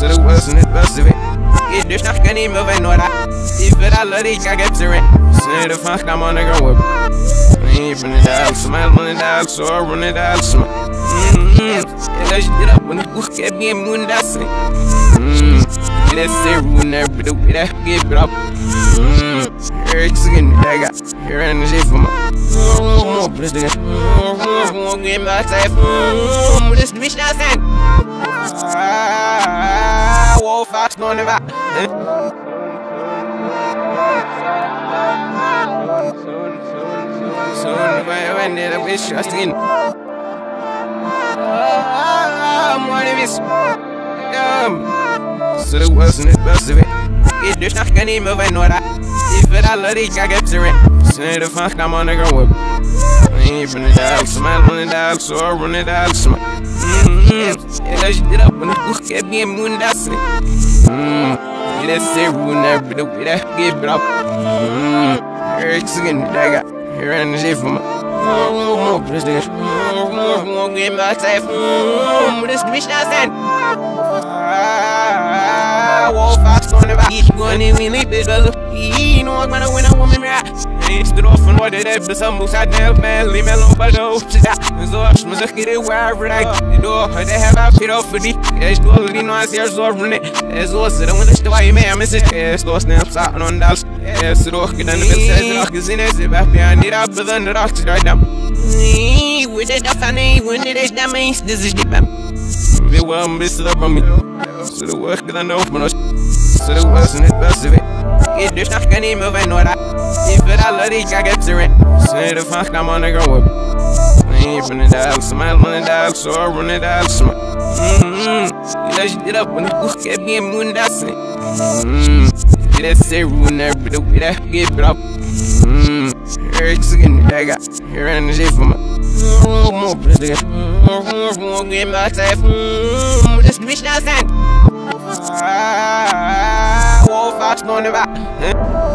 was nicht besser weg. Geht durch Nacht, kann ich mehr wenn nur da. Ich will alle dich, I get to rent. Say the fuck, I'm on the go whip. Ain't running down, smile running down, so I run it down, smile. Mmm, ela gira quando porque é minha munda assim. Mmm, ele é ser runer, but we that get up. Mmm, Eric's again, I got here energy for my. Mmm, but this nigga. Mmm, get my type. Mmm, this bitch not saying. Ah, wolf, I don't know Soon, when did I wish I seen? Morning, miss. Um, so it wasn't the best of it. Get this knock and even when what I if it all of these I get to it. Say the fuck I'm on the go whip. I ain't running down, smile running down, so I run it down, smile. Mmm, ela gira quando porque é minha munda assim. Mmm, ele é ser runer, but we that get up. Mmm, Eric's again, I got here energy for my. But this nigga. Mmm, get my type. Mmm, this bitch not saying. Ah, wolf, I don't know about you. Going in, we leave it, brother. You know I'm gonna win a woman, right? Ain't stood off and what it, but some moves I never man, leave me alone, but no. So I'm just get it wherever I the door, they have out fit off for the cash door, you know, I see her so it. As well, so when it's the way, man, miss it, yes, go snaps out on that. Yes, so get on the bed, says, rock is in it, back behind it, up, but then the rocks right now. With it, I funny, when it is that means this the up on me. So the work that I know from us. So it wasn't it best of it. Get this knock and even when what I if it all of these I get to rent. Say the fuck I'm on the go up. I ain't running down, smile running down, so I run it down, smile. Mmm, let's get up when the book me and moon that's mm-hmm. it. Mmm, let's say ruiner, but the way that get up. Mmm, Eric's again, I mm, got here energy for my. Mmm, but this Mmm, get my type. This bitch not saying. Wolf, I don't know about.